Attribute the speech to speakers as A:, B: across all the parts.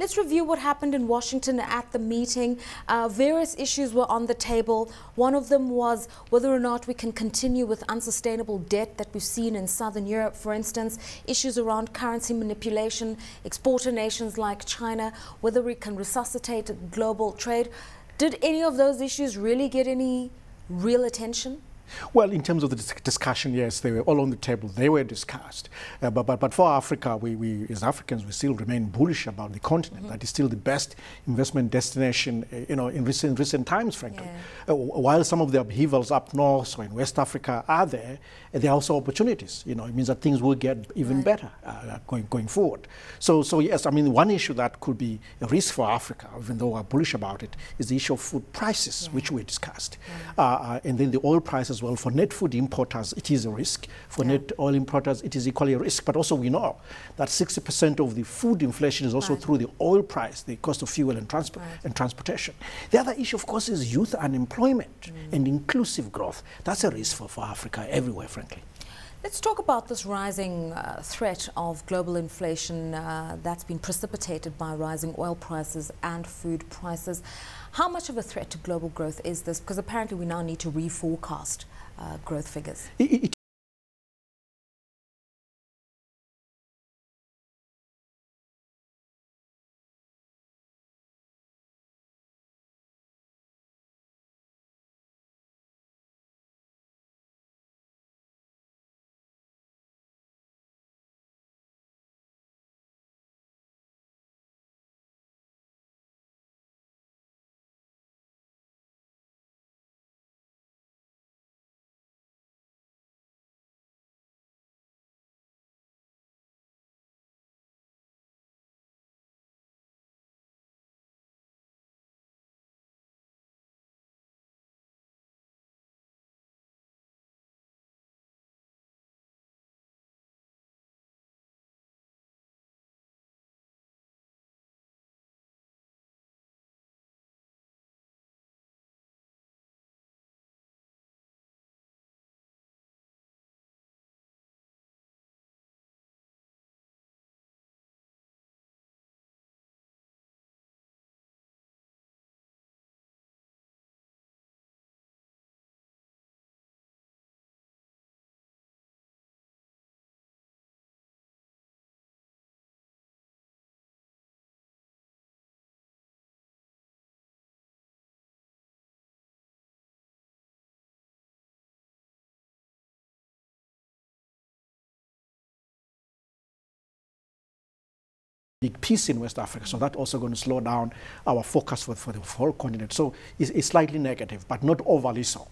A: Let's review what happened in Washington at the meeting. Uh, various issues were on the table. One of them was whether or not we can continue with unsustainable debt that we've seen in Southern Europe, for instance, issues around currency manipulation, exporter nations like China, whether we can resuscitate global trade. Did any of those issues really get any real attention?
B: Well, in terms of the discussion, yes, they were all on the table. They were discussed. Uh, but, but, but for Africa, we, we, as Africans, we still remain bullish about the continent. Mm -hmm. That is still the best investment destination, uh, you know, in recent, recent times, frankly. Yeah. Uh, while some of the upheavals up north or in West Africa are there, uh, there are also opportunities. You know, it means that things will get even right. better uh, going, going forward. So, so, yes, I mean, one issue that could be a risk for Africa, even though we're bullish about it, is the issue of food prices, yeah. which we discussed. Yeah. and then the oil prices well. For net food importers, it is a risk. For yeah. net oil importers, it is equally a risk. But also we know that 60% of the food inflation is also right. through the oil price, the cost of fuel and, right. and transportation. The other issue, of course, is youth unemployment mm. and inclusive growth. That's a risk for, for Africa everywhere, frankly.
A: Let's talk about this rising uh, threat of global inflation uh, that's been precipitated by rising oil prices and food prices. How much of a threat to global growth is this? Because apparently we now need to reforecast uh, growth figures.
B: It, it big piece in West Africa. So that's also going to slow down our focus for, for the whole continent. So it's, it's slightly negative, but not overly so.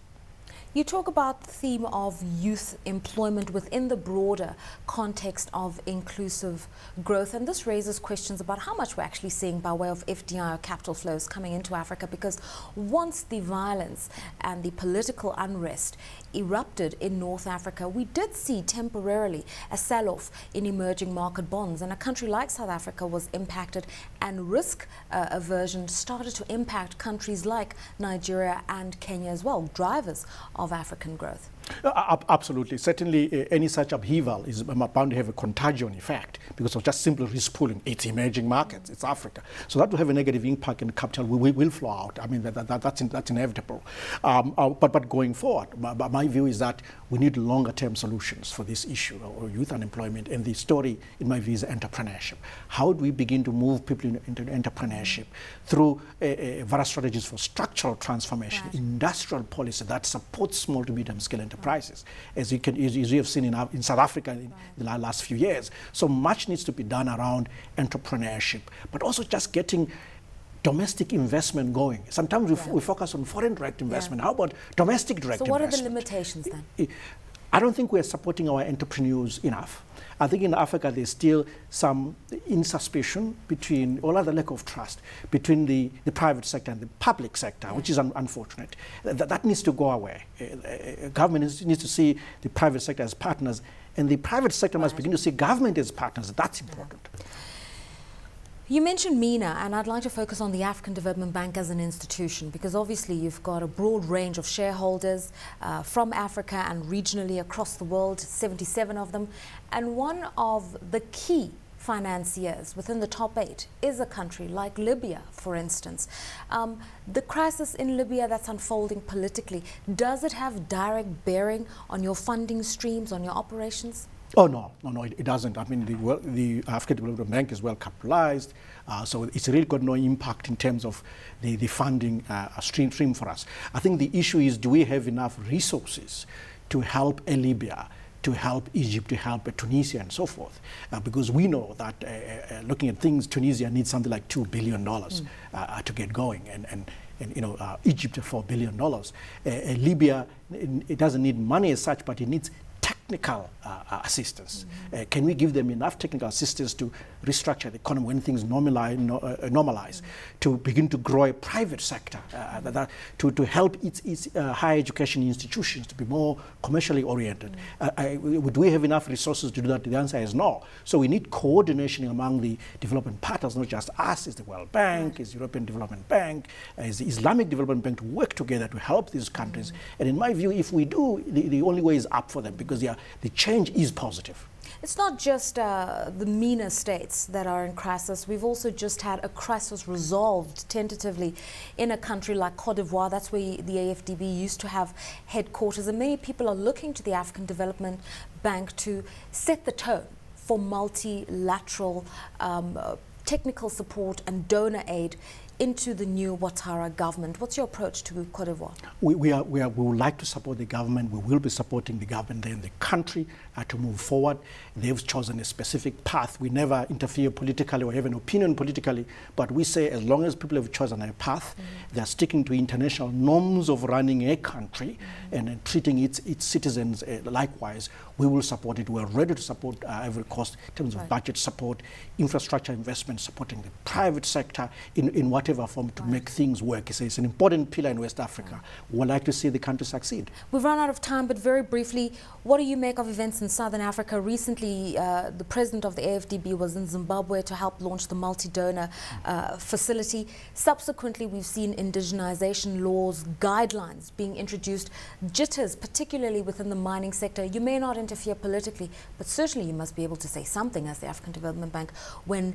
A: You talk about the theme of youth employment within the broader context of inclusive growth, and this raises questions about how much we're actually seeing by way of FDI or capital flows coming into Africa, because once the violence and the political unrest erupted in North Africa, we did see temporarily a sell-off in emerging market bonds, and a country like South Africa was impacted, and risk uh, aversion started to impact countries like Nigeria and Kenya as well, drivers of African growth.
B: Uh, absolutely. Certainly, uh, any such upheaval is bound to have a contagion effect because of just simply risk pooling. It's emerging markets, it's Africa. So that will have a negative impact in capital will, will flow out. I mean, that, that, that's, in, that's inevitable. Um, uh, but, but going forward, my, my, view is that we need longer term solutions for this issue of youth unemployment. And the story, in my view, is entrepreneurship. How do we begin to move people into entrepreneurship through various strategies for structural transformation, right. industrial policy that supports small to medium scale enterprises? as you, can, as you have seen in, in South Africa in the last few years. So much needs to be done around entrepreneurship, but also just getting domestic investment going. Sometimes yeah. we, we, focus on foreign direct investment. Yeah. How about domestic direct investment?
A: So what are the limitations then?
B: I don't think we're supporting our entrepreneurs enough. I think in Africa there's still some insuspicion between, or rather lack of trust, between the, the private sector and the public sector, yeah. which is un unfortunate. Th that needs to go away. Uh, uh, government needs, needs, to see the private sector as partners, and the private sector right. must begin to see government as partners. That's important.
A: You mentioned MENA, and I'd like to focus on the African Development Bank as an institution because obviously you've got a broad range of shareholders uh, from Africa and regionally across the world, 77 of them. And one of the key financiers within the top eight is a country like Libya, for instance. Um, the crisis in Libya that's unfolding politically, does it have direct bearing on your funding streams, on your operations?
B: Oh, no, no, no, it, it doesn't. I mean, the, the African Development Bank is well capitalized, uh, so it's really got no impact in terms of the, the funding uh, stream, stream for us. I think the issue is do we have enough resources to help Libya to help Egypt, to help Tunisia, and so forth. Uh, because we know that uh, uh, looking at things, Tunisia needs something like $2 billion mm. Uh, to get going. And, and, and you know, uh, Egypt, $4 billion. Uh, Libya, it doesn't need money as such, but it needs technical uh, uh assistance? Mm uh, can we give them enough technical assistance to restructure the economy when things normalize, no, uh, normalize mm to begin to grow a private sector, uh, that, that, to, to help its, its uh, higher education institutions to be more commercially oriented? Mm. I, do we have enough resources to do that? The answer is no. So we need coordination among the development partners, not just us, it's the World Bank, the European Development Bank, it's the Islamic Development Bank to work together to help these countries. And in my view, if we do, the, the only way is up for them because they are the change is positive.
A: It's not just uh, the MENA states that are in crisis. We've also just had a crisis resolved tentatively in a country like Cote d'Ivoire. That's where the AFDB used to have headquarters. And many people are looking to the African Development Bank to set the tone for multilateral um, uh, technical support and donor aid into the new Ouattara government. What's your approach to Cote d'Ivoire?
B: We, we, are, we, are, we would like to support the government. We will be supporting the government there in the country uh, to move forward. They've chosen a specific path. We never interfere politically or have an opinion politically, but we say as long as people have chosen a path, mm -hmm. they're sticking to international norms of running a country mm -hmm. and uh, treating its, its citizens uh, likewise, we will support it. We're ready to support uh, every cost in terms of right. budget support, infrastructure investment, supporting the private sector in, in what whatever form to make things work. It's, it's, an important pillar in West Africa. We would like to see the country succeed.
A: We've run out of time, but very briefly, what do you make of events in Southern Africa? Recently, uh, the president of the AFDB was in Zimbabwe to help launch the multi-donor uh, facility. Subsequently, we've seen indigenization laws, guidelines being introduced, jitters, particularly within the mining sector. You may not interfere politically, but certainly you must be able to say something as the African Development Bank when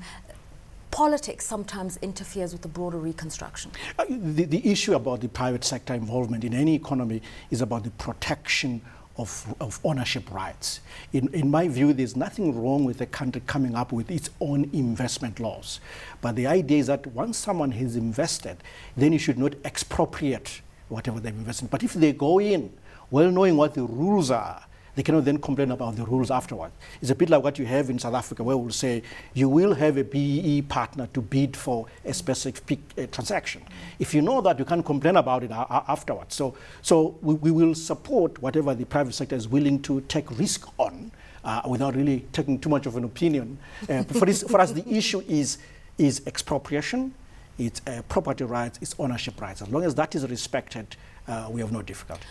A: politics sometimes interferes with the broader reconstruction?
B: Uh, the, the issue about the private sector involvement in any economy is about the protection of, of, ownership rights. In, in, my view, there's nothing wrong with a country coming up with its own investment laws. But the idea is that once someone has invested, then you should not expropriate whatever they've invested. But if they go in, well knowing what the rules are, they cannot then complain about the rules afterwards. It's a bit like what you have in South Africa, where we'll say you will have a BEE partner to bid for a specific uh, transaction. If you know that, you can't complain about it afterwards. So, so we, we, will support whatever the private sector is willing to take risk on uh, without really taking too much of an opinion. Uh, for, this, for us, the issue is, is expropriation, it's uh, property rights, it's ownership rights. As long as that is respected, uh, we have no difficulty.